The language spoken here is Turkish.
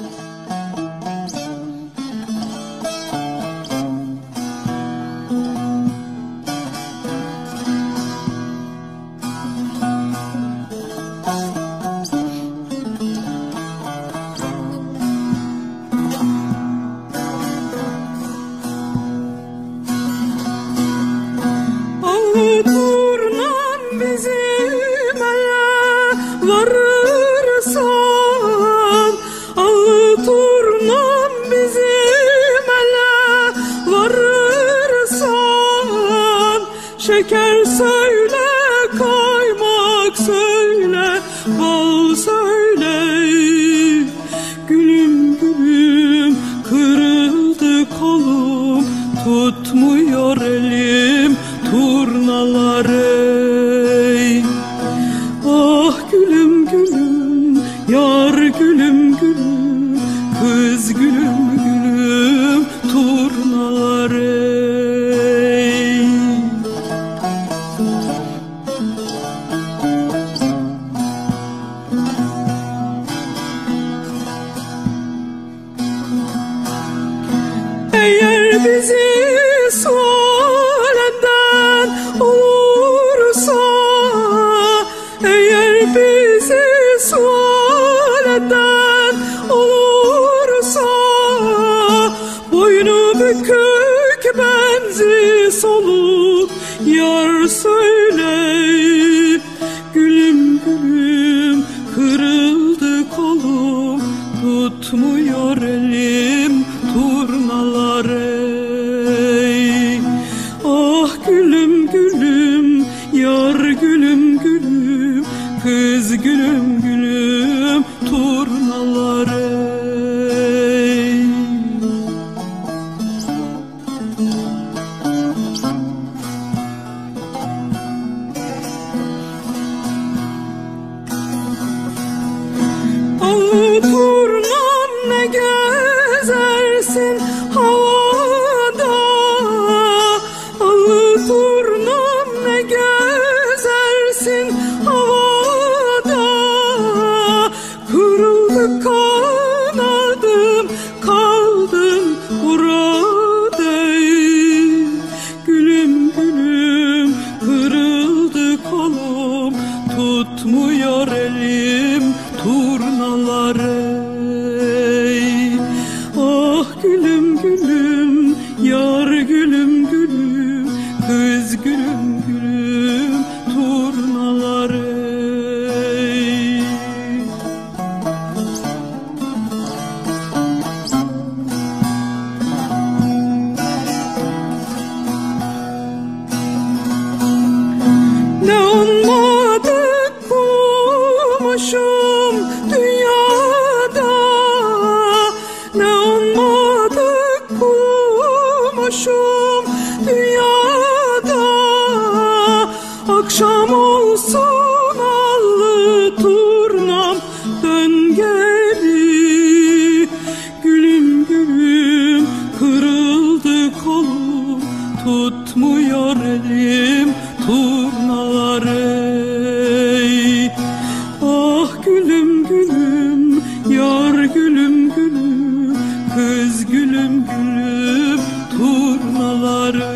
Yeah. Şeker söyle, kaymak söyle, bal söyle. Gülüm gülüm kırıldı kolum, tutmuyor elim turnaları. bizi söylenden olursa eğer bizi söylenden olursa boynu bükük benzi soluk yar söyle gülüm gülüm kırıldı kolum tutmuyor elim. kız gülüm gülüm turnalar ey Al turnan ne gezersin gülüm gülüm yar gülüm turnaları